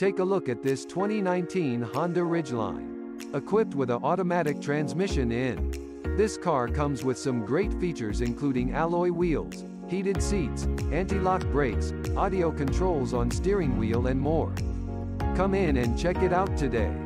Take a look at this 2019 Honda Ridgeline. Equipped with an automatic transmission in. This car comes with some great features including alloy wheels, heated seats, anti-lock brakes, audio controls on steering wheel and more. Come in and check it out today.